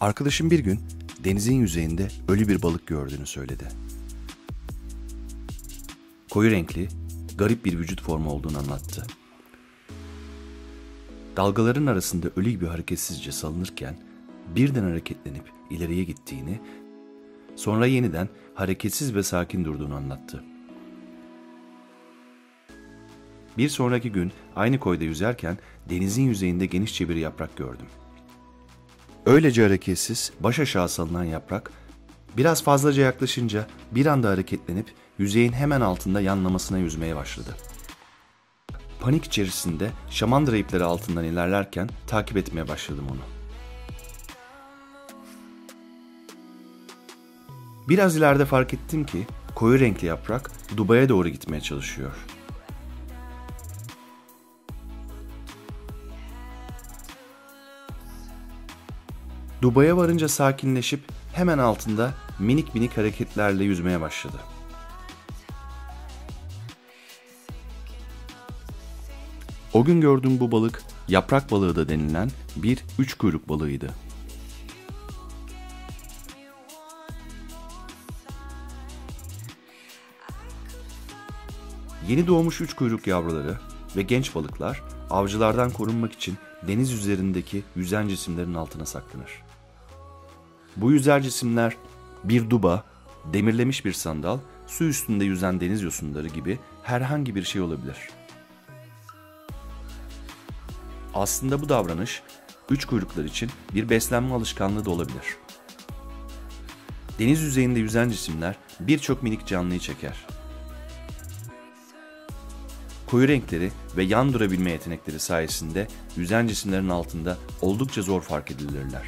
Arkadaşım bir gün denizin yüzeyinde ölü bir balık gördüğünü söyledi. Koyu renkli, garip bir vücut formu olduğunu anlattı. Dalgaların arasında ölü gibi hareketsizce salınırken birden hareketlenip ileriye gittiğini, sonra yeniden hareketsiz ve sakin durduğunu anlattı. Bir sonraki gün aynı koyda yüzerken denizin yüzeyinde genişçe bir yaprak gördüm. Öylece hareketsiz, baş aşağı salınan yaprak, biraz fazlaca yaklaşınca bir anda hareketlenip yüzeyin hemen altında yanlamasına yüzmeye başladı. Panik içerisinde şamandıra ipleri altından ilerlerken takip etmeye başladım onu. Biraz ileride fark ettim ki koyu renkli yaprak Dubai'ye doğru gitmeye çalışıyor. Dubai'ye varınca sakinleşip hemen altında minik minik hareketlerle yüzmeye başladı. O gün gördüğüm bu balık yaprak balığı da denilen bir üç kuyruk balığıydı. Yeni doğmuş üç kuyruk yavruları ve genç balıklar avcılardan korunmak için deniz üzerindeki yüzen cisimlerin altına saklanır. Bu yüzer cisimler bir duba, demirlemiş bir sandal, su üstünde yüzen deniz yosunları gibi herhangi bir şey olabilir. Aslında bu davranış üç kuyruklar için bir beslenme alışkanlığı da olabilir. Deniz yüzeyinde yüzen cisimler birçok minik canlıyı çeker. Koyu renkleri ve yan durabilme yetenekleri sayesinde yüzen cisimlerin altında oldukça zor fark edilirler.